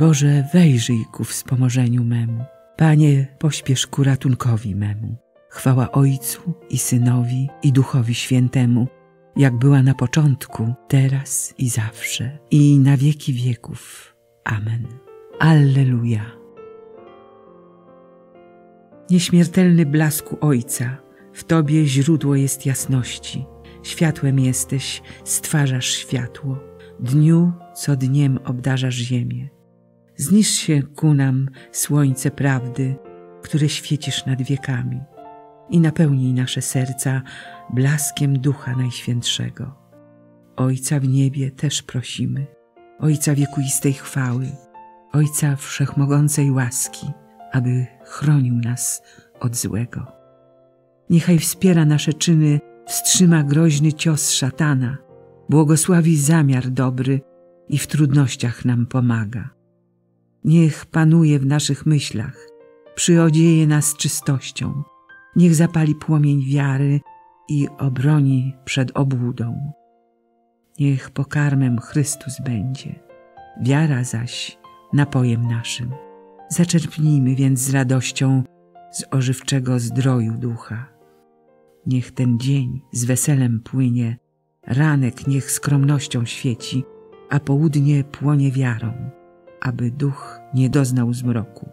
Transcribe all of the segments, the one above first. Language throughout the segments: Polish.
Boże, wejrzyj ku wspomożeniu memu. Panie, pośpiesz ku ratunkowi memu. Chwała Ojcu i Synowi i Duchowi Świętemu, jak była na początku, teraz i zawsze, i na wieki wieków. Amen. Alleluja. Nieśmiertelny blasku Ojca, w Tobie źródło jest jasności. Światłem jesteś, stwarzasz światło. Dniu co dniem obdarzasz ziemię. Znisz się ku nam słońce prawdy, które świecisz nad wiekami i napełnij nasze serca blaskiem Ducha Najświętszego. Ojca w niebie też prosimy, Ojca wiekuistej chwały, Ojca wszechmogącej łaski, aby chronił nas od złego. Niechaj wspiera nasze czyny, wstrzyma groźny cios szatana, błogosławi zamiar dobry i w trudnościach nam pomaga. Niech panuje w naszych myślach, przyodzieje nas czystością, niech zapali płomień wiary i obroni przed obłudą. Niech pokarmem Chrystus będzie, wiara zaś napojem naszym. Zaczerpnijmy więc z radością z ożywczego zdroju ducha. Niech ten dzień z weselem płynie, ranek niech skromnością świeci, a południe płonie wiarą, aby duch nie doznał zmroku.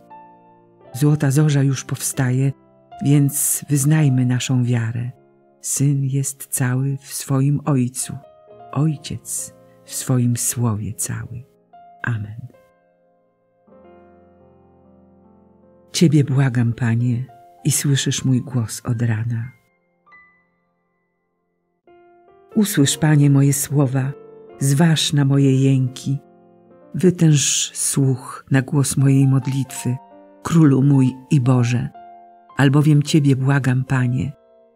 Złota zorza już powstaje, więc wyznajmy naszą wiarę. Syn jest cały w swoim Ojcu, Ojciec w swoim Słowie cały. Amen. Ciebie błagam, Panie, i słyszysz mój głos od rana. Usłysz, Panie, moje słowa, zważ na moje jęki, wytęż słuch na głos mojej modlitwy, Królu mój i Boże, albowiem Ciebie błagam, Panie,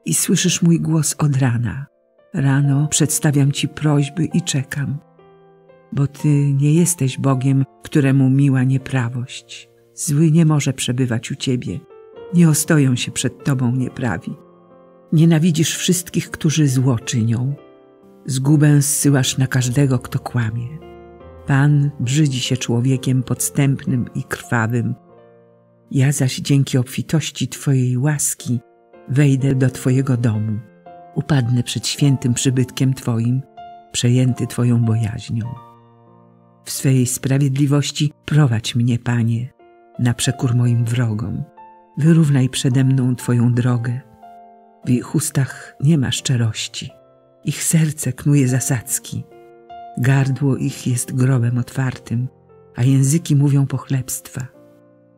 i słyszysz mój głos od rana. Rano przedstawiam Ci prośby i czekam, bo Ty nie jesteś Bogiem, któremu miła nieprawość. Zły nie może przebywać u Ciebie, nie ostoją się przed Tobą nieprawi. Nienawidzisz wszystkich, którzy zło czynią. Zgubę zsyłasz na każdego, kto kłamie. Pan brzydzi się człowiekiem podstępnym i krwawym. Ja zaś dzięki obfitości Twojej łaski wejdę do Twojego domu. Upadnę przed świętym przybytkiem Twoim, przejęty Twoją bojaźnią. W swej sprawiedliwości prowadź mnie, Panie, na przekór moim wrogom. Wyrównaj przede mną Twoją drogę. W ich ustach nie ma szczerości. Ich serce knuje zasadzki. Gardło ich jest grobem otwartym, a języki mówią pochlebstwa.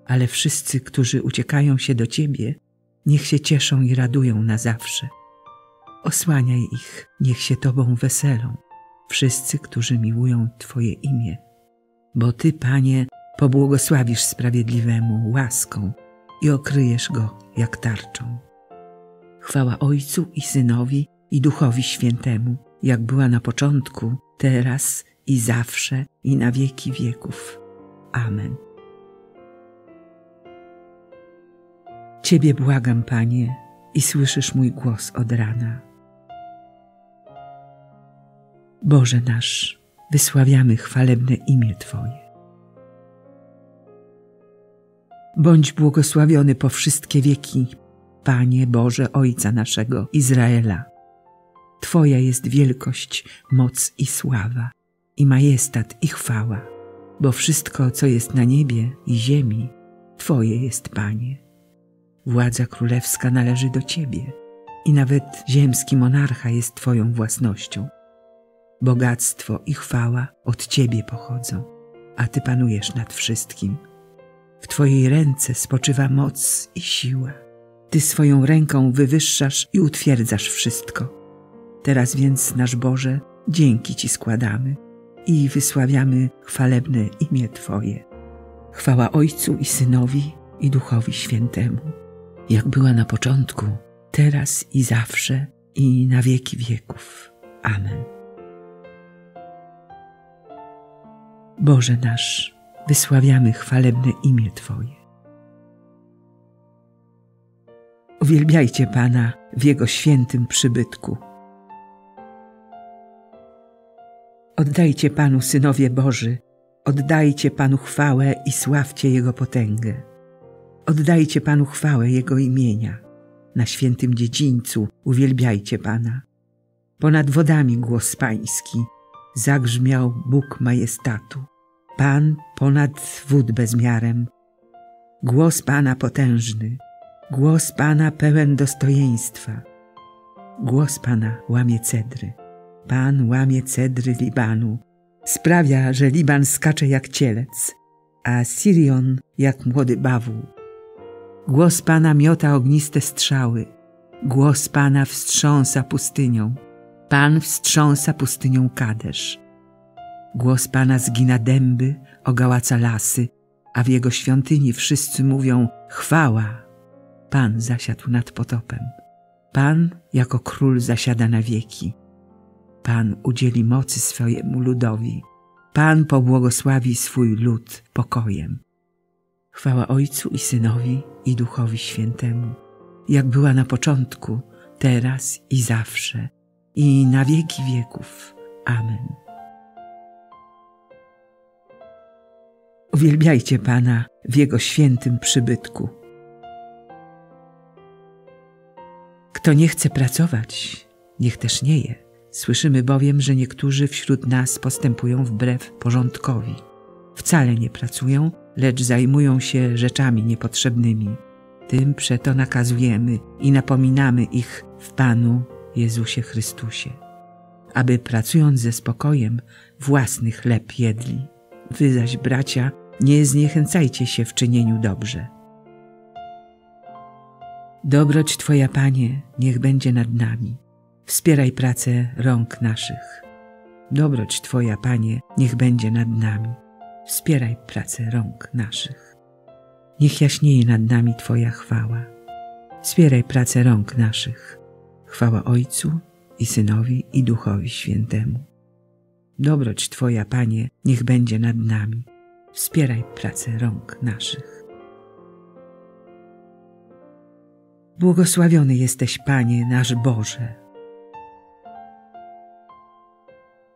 Ale wszyscy, którzy uciekają się do Ciebie, niech się cieszą i radują na zawsze. Osłaniaj ich, niech się Tobą weselą, wszyscy, którzy miłują Twoje imię. Bo Ty, Panie, pobłogosławisz sprawiedliwemu łaską i okryjesz go jak tarczą. Chwała Ojcu i Synowi i Duchowi Świętemu, jak była na początku, teraz i zawsze i na wieki wieków. Amen. Ciebie błagam, Panie, i słyszysz mój głos od rana. Boże nasz, wysławiamy chwalebne imię Twoje. Bądź błogosławiony po wszystkie wieki, Panie Boże Ojca naszego Izraela. Twoja jest wielkość, moc i sława, i majestat i chwała, bo wszystko, co jest na niebie i ziemi, Twoje jest, Panie. Władza królewska należy do Ciebie i nawet ziemski monarcha jest Twoją własnością. Bogactwo i chwała od Ciebie pochodzą, a Ty panujesz nad wszystkim. W Twojej ręce spoczywa moc i siła. Ty swoją ręką wywyższasz i utwierdzasz wszystko. Teraz więc, nasz Boże, dzięki Ci składamy i wysławiamy chwalebne imię Twoje. Chwała Ojcu i Synowi i Duchowi Świętemu, jak była na początku, teraz i zawsze i na wieki wieków. Amen. Boże nasz, wysławiamy chwalebne imię Twoje. Uwielbiajcie Pana w Jego świętym przybytku. Oddajcie Panu, Synowie Boży, Oddajcie Panu chwałę i sławcie Jego potęgę. Oddajcie Panu chwałę Jego imienia. Na świętym dziedzińcu uwielbiajcie Pana. Ponad wodami głos Pański zagrzmiał Bóg majestatu. Pan ponad wód bezmiarem. Głos Pana potężny, głos Pana pełen dostojeństwa. Głos Pana łamie cedry. Pan łamie cedry Libanu. Sprawia, że Liban skacze jak cielec, a Sirion jak młody bawół. Głos Pana miota ogniste strzały. Głos Pana wstrząsa pustynią. Pan wstrząsa pustynią Kadesz. Głos Pana zgina dęby, ogałaca lasy, a w Jego świątyni wszyscy mówią chwała. Pan zasiadł nad potopem. Pan jako król zasiada na wieki. Pan udzieli mocy swojemu ludowi. Pan pobłogosławi swój lud pokojem. Chwała Ojcu i Synowi i Duchowi Świętemu, jak była na początku, teraz i zawsze, i na wieki wieków. Amen. Uwielbiajcie Pana w Jego świętym przybytku. Kto nie chce pracować, niech też nie je. Słyszymy bowiem, że niektórzy wśród nas postępują wbrew porządkowi. Wcale nie pracują, lecz zajmują się rzeczami niepotrzebnymi. Tym przeto nakazujemy i napominamy ich w Panu Jezusie Chrystusie, aby pracując ze spokojem własny chleb jedli. Wy zaś, bracia, nie zniechęcajcie się w czynieniu dobrze. Dobroć Twoja, Panie, niech będzie nad nami. Wspieraj pracę rąk naszych. Dobroć Twoja, Panie, niech będzie nad nami. Wspieraj pracę rąk naszych. Niech jaśnieje nad nami Twoja chwała. Wspieraj pracę rąk naszych. Chwała Ojcu i Synowi i Duchowi Świętemu. Dobroć Twoja, Panie, niech będzie nad nami. Wspieraj pracę rąk naszych. Błogosławiony jesteś, Panie, nasz Boże.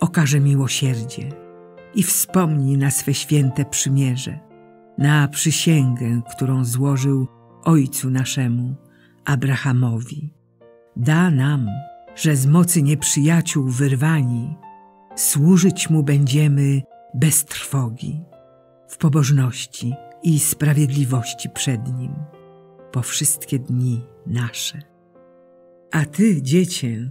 okaże miłosierdzie i wspomni na swe święte przymierze, na przysięgę, którą złożył Ojcu naszemu, Abrahamowi. Da nam, że z mocy nieprzyjaciół wyrwani, służyć Mu będziemy bez trwogi, w pobożności i sprawiedliwości przed Nim, po wszystkie dni nasze. A Ty, dziecię,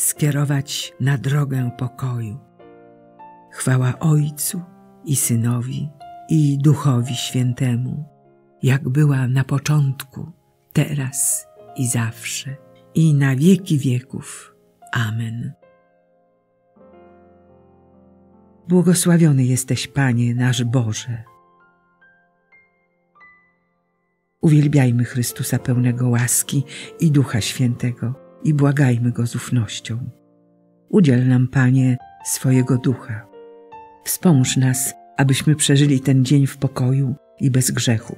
skierować na drogę pokoju. Chwała Ojcu i Synowi i Duchowi Świętemu, jak była na początku, teraz i zawsze, i na wieki wieków. Amen. Błogosławiony jesteś, Panie nasz Boże. Uwielbiajmy Chrystusa pełnego łaski i Ducha Świętego i błagajmy Go z ufnością. Udziel nam, Panie, swojego Ducha. Wspomóż nas, abyśmy przeżyli ten dzień w pokoju i bez grzechu,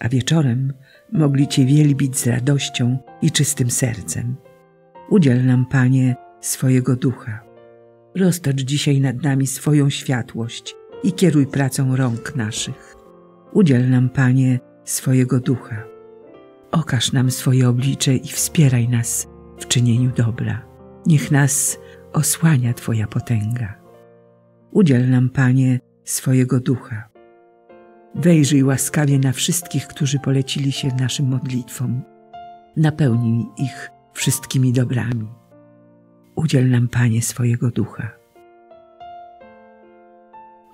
a wieczorem mogli Cię wielbić z radością i czystym sercem. Udziel nam, Panie, swojego Ducha. Roztocz dzisiaj nad nami swoją światłość i kieruj pracą rąk naszych. Udziel nam, Panie, swojego Ducha. Okaż nam swoje oblicze i wspieraj nas w czynieniu dobra. Niech nas osłania Twoja potęga. Udziel nam, Panie, swojego ducha. Wejrzyj łaskawie na wszystkich, którzy polecili się naszym modlitwom. Napełnij ich wszystkimi dobrami. Udziel nam, Panie, swojego ducha.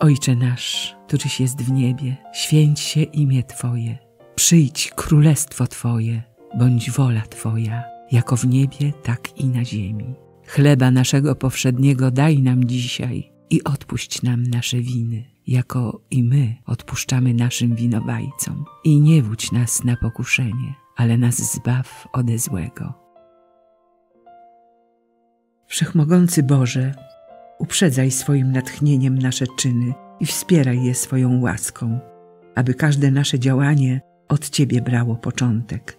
Ojcze nasz, któryś jest w niebie, święć się imię Twoje. Przyjdź królestwo Twoje, bądź wola Twoja, jako w niebie, tak i na ziemi. Chleba naszego powszedniego daj nam dzisiaj i odpuść nam nasze winy, jako i my odpuszczamy naszym winowajcom. I nie wódź nas na pokuszenie, ale nas zbaw ode złego. Wszechmogący Boże, uprzedzaj swoim natchnieniem nasze czyny i wspieraj je swoją łaską, aby każde nasze działanie od Ciebie brało początek